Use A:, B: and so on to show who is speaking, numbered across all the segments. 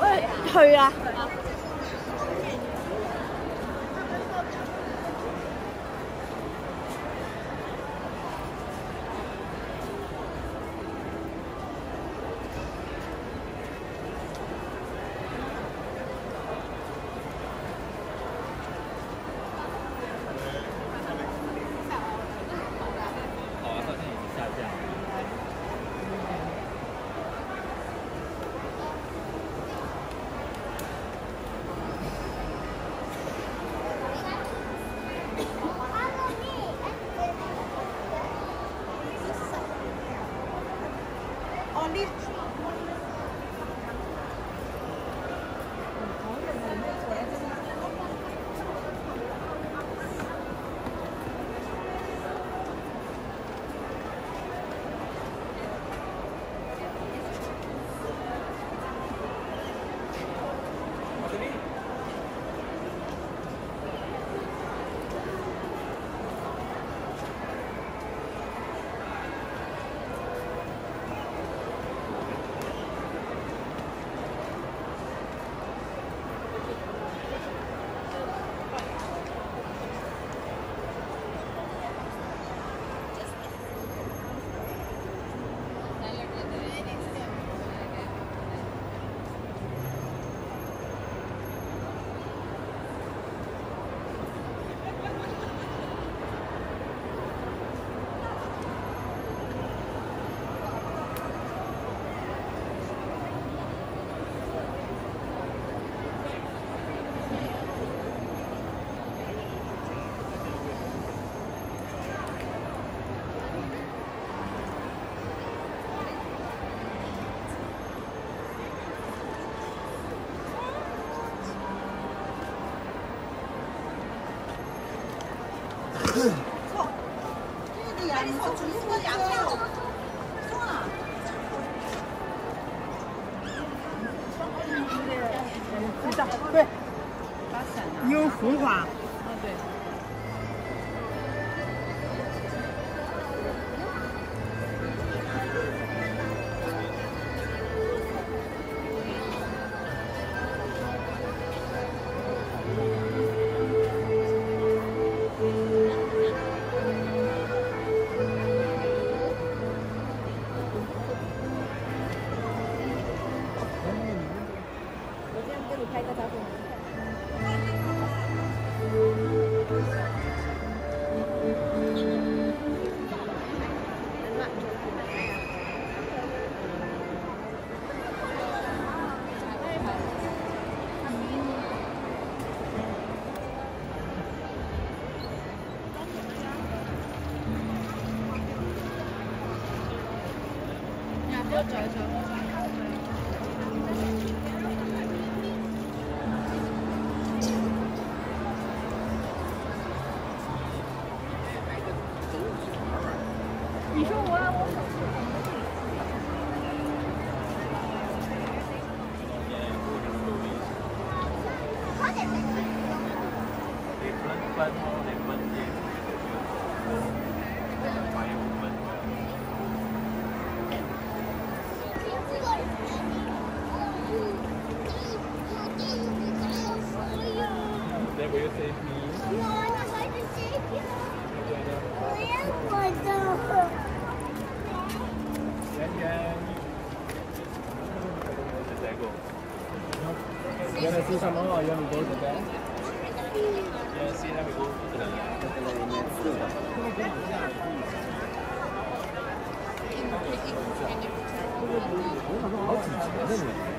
A: 喂去
B: 啊。
A: 错，这个颜色主要是颜色，错。啊。有红花。
B: Thank 么 gold. You
C: want to see some more or you want to go to?
B: Yeah, see how we go to that.
C: 好几级的呢？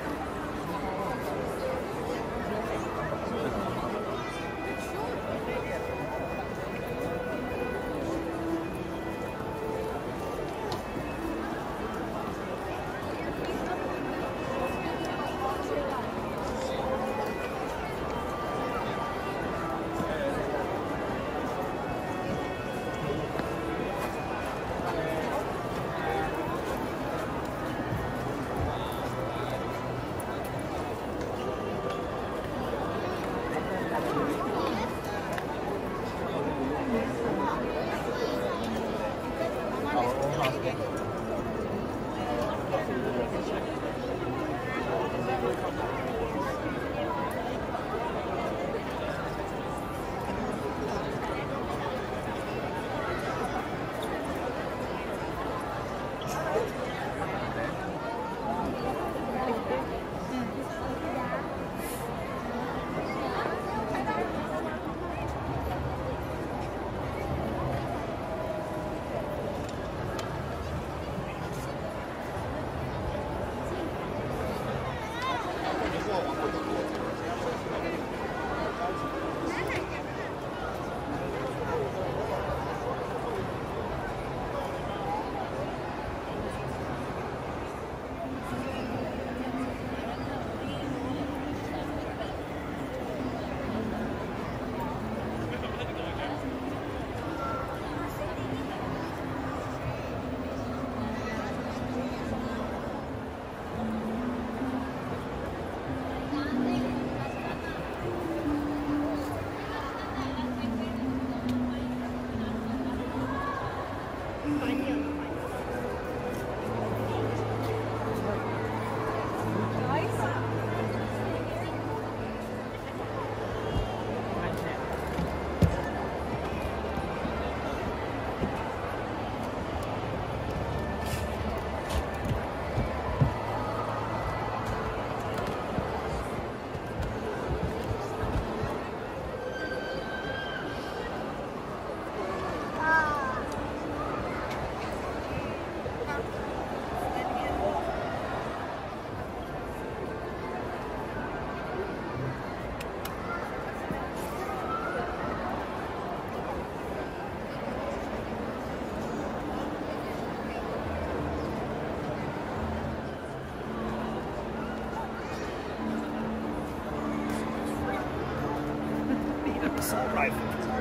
D: Assault rifle.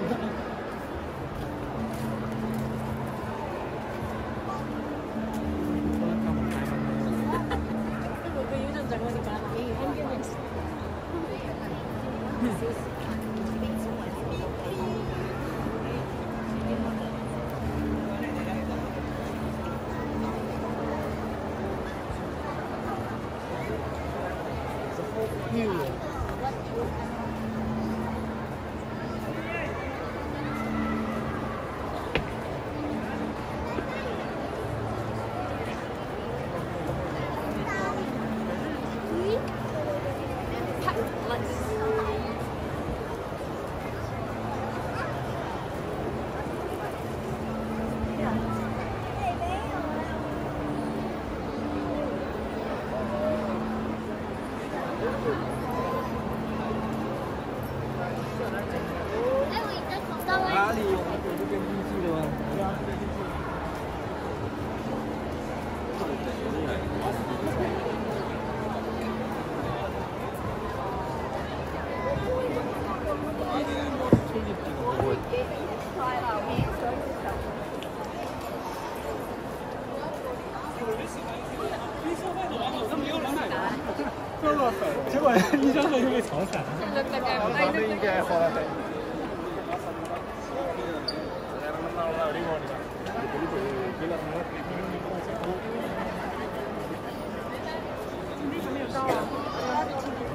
D: 哪里？我结果一上车就被吵散了。他们应该后来。
A: 到了。